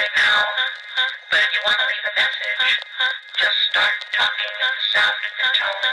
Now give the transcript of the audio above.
Right now, but if you want to leave a message, just start talking in the sound of the tone.